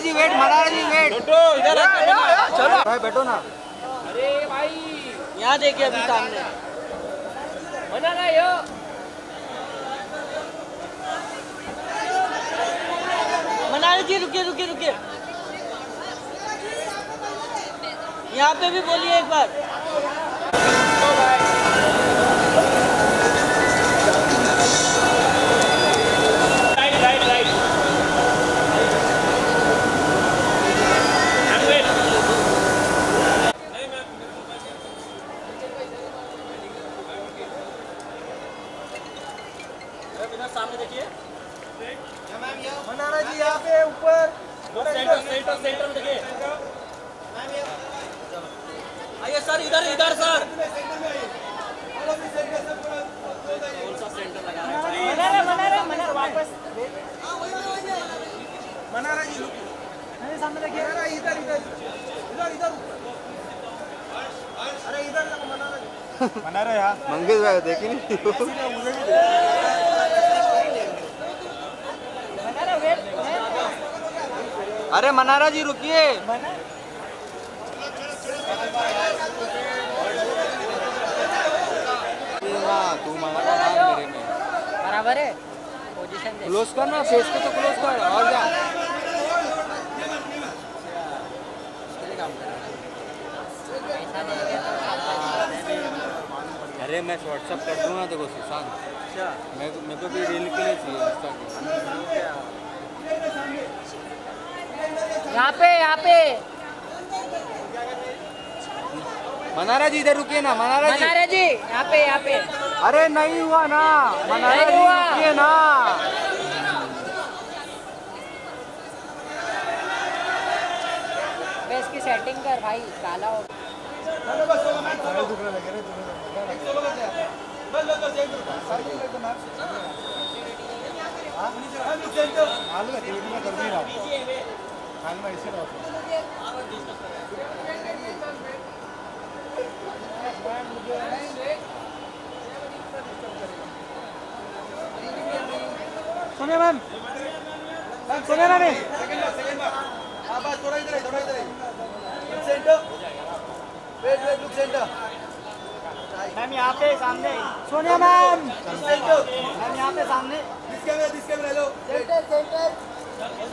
महाराज जी wait महाराज जी wait बैठो इधर चलो. भाई बैठो ना. अरे भाई यहाँ देखिए अभी सामने. बना ना यो. मना जी रुकिए रुकिए रुकिए. यहाँ पे भी बोलिए एक बार. तो भाई। सामने देखिए। मनारा जी यहाँ पे ऊपर। सेंटर सेंटर सेंटर में देखिए। आइए सर इधर इधर सर। मनारा मनारा मनारा वापस। मनारा जी सामने देखिए। इधर इधर। इधर इधर। अरे इधर मनारा जी। मनारा यहाँ मंगेश भाई देखी नहीं मनारा वेट अरे मनारा जी रुकिए। तू बराबर है। पोजीशन क्लोज कर ना फेस को तो क्लोज कर और तो अरे मैं व्हाट्सअप कर दूँगा देखो सुशांत। मैं मेरे को भी रील के लिए चाहिए इंस्टा के। यहाँ पे यहाँ पे। मनारा जी इधर रुकिए ना मनारा जी मनारा जी यहाँ पे यहाँ पे। अरे नहीं हुआ ना। मनारा जी रुकिए ना। बे इसकी सेटिंग कर भाई काला हो। मालूम है कर नहीं रहा मालूम ऐसे रहा सुनिए मैम। मैम सुनिए ना हाँ बस थोड़ा इधर थोड़ा इधर look centre. Wait wait look centre. Ma'am यहाँ पे सामने। सोनिया मैम। मैम यहाँ पे सामने। This camera this camera hello centre centre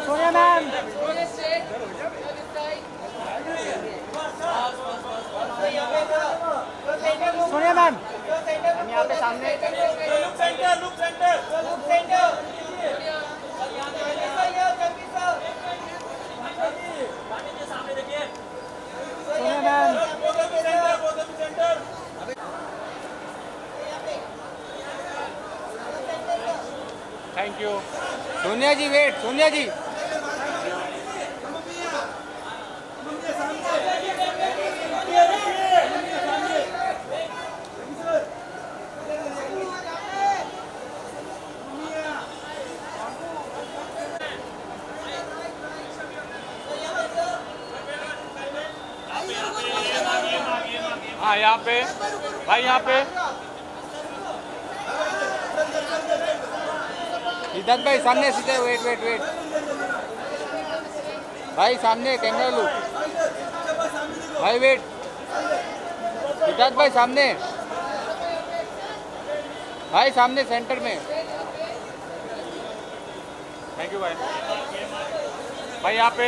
Sonia ma'am ma'am ma'am यहाँ पे सामने look centre look centre look centre सामने देखिए Sonia ma'am thank you Sonia ji wait Sonia ji हाँ यहाँ पे। भाई यहाँ पे। सिद्धार्थ भाई सामने सीधे वेट वेट वेट भाई सामने कैमरा लू भाई वेट सिद्धार्थ भाई सामने। भाई सामने सेंटर में। थैंक यू भाई भाई यहाँ पे।